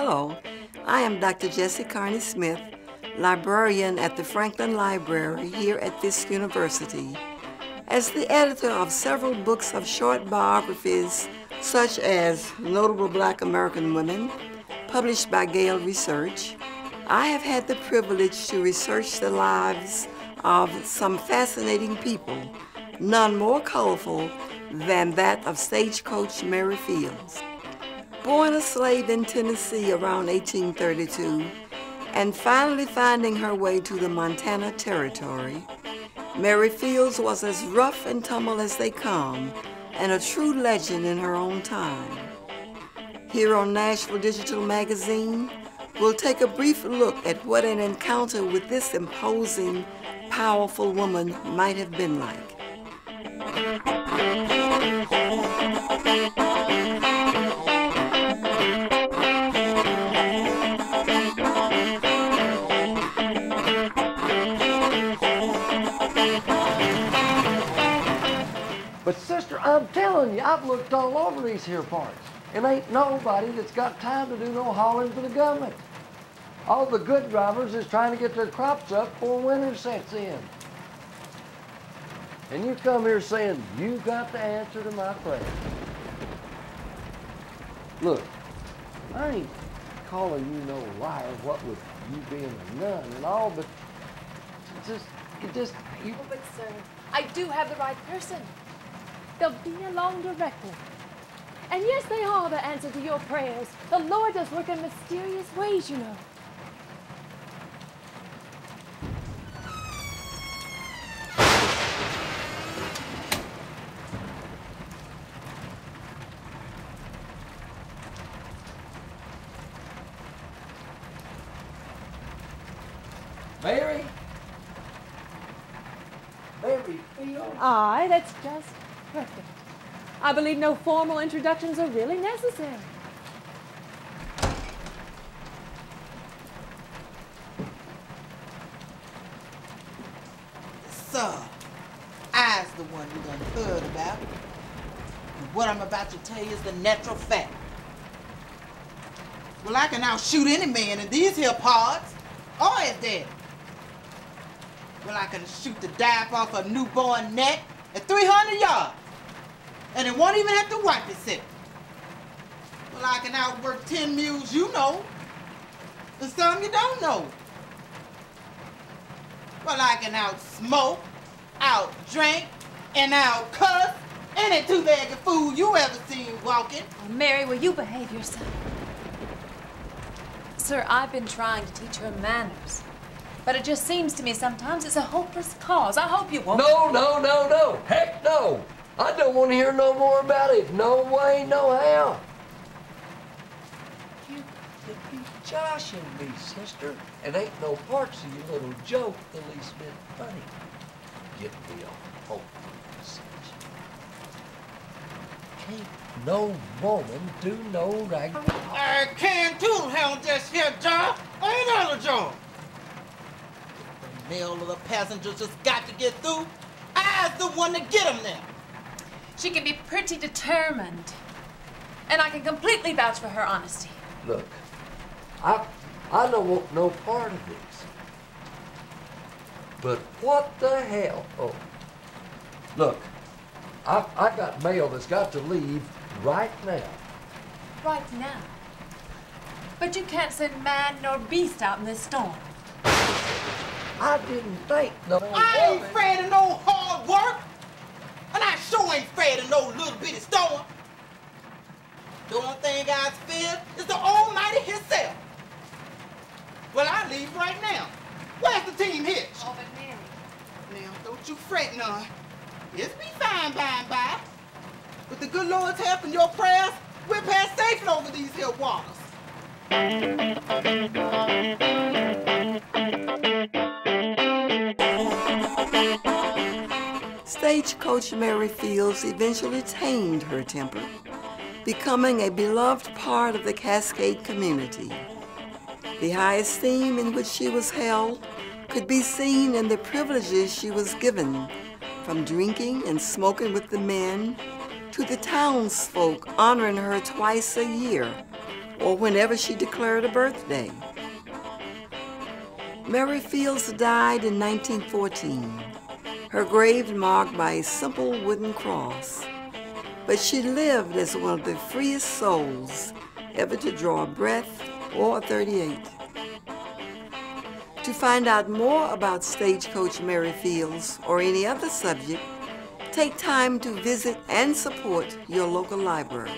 Hello, I am Dr. Jessie Carney Smith, librarian at the Franklin Library here at Fisk University. As the editor of several books of short biographies, such as Notable Black American Women, published by Gale Research, I have had the privilege to research the lives of some fascinating people, none more colorful than that of stagecoach Mary Fields. Born a slave in Tennessee around 1832 and finally finding her way to the Montana Territory, Mary Fields was as rough and tumble as they come and a true legend in her own time. Here on Nashville Digital Magazine, we'll take a brief look at what an encounter with this imposing, powerful woman might have been like. I'm telling you, I've looked all over these here parts. And ain't nobody that's got time to do no hauling for the government. All the good drivers is trying to get their crops up before winter sets in. And you come here saying, you got the answer to my prayer. Look, I ain't calling you no liar, what with you being a nun and all, but just, it just, you, Oh, but sir, I do have the right person. They'll be along directly. And yes, they are the answer to your prayers. The Lord does work in mysterious ways, you know. Mary? Mary Field? Aye, that's just perfect. I believe no formal introductions are really necessary. Sir, I's the one you done heard about. And what I'm about to tell you is the natural fact. Well, I can outshoot any man in these here parts, oh, or his daddy. Well, I can shoot the dive off a newborn neck at 300 yards, and it won't even have to wipe itself. Well, I can outwork 10 mules you know, and some you don't know. Well, I can out smoke, out drink, and out cuss any two-legged fool you ever seen walking. Oh, Mary, will you behave yourself? Sir, I've been trying to teach her manners. But it just seems to me sometimes it's a hopeless cause. I hope you won't. No, no, no, no. Heck no. I don't want to hear no more about it. No way, no how. You could be joshing me, sister. And ain't no parts of your little joke the least bit funny. Get me a hope Can't no woman do no rag. I uh, can too, hell, this here job ain't other job. The mail of the passengers just got to get through. I's the one to get them there. She can be pretty determined. And I can completely vouch for her honesty. Look, I I don't want no part of this. But what the hell? Oh, look, I I got mail that's got to leave right now. Right now. But you can't send man nor beast out in this storm. I didn't think no. I ain't afraid of no hard work. And I sure ain't afraid of no little bitty storm. The only thing I fear is the Almighty Himself. Well, I leave right now. Where's the team hitch? Oh, but Mary. Now, don't you fret none. It's be fine by and by. With the good Lord's help and your prayers, we'll pass safely over these here waters. Stagecoach Mary Fields eventually tamed her temper, becoming a beloved part of the Cascade community. The high esteem in which she was held could be seen in the privileges she was given, from drinking and smoking with the men to the townsfolk honoring her twice a year or whenever she declared a birthday. Mary Fields died in 1914, her grave marked by a simple wooden cross. But she lived as one of the freest souls ever to draw a breath or a 38. To find out more about Stagecoach Mary Fields or any other subject, take time to visit and support your local library.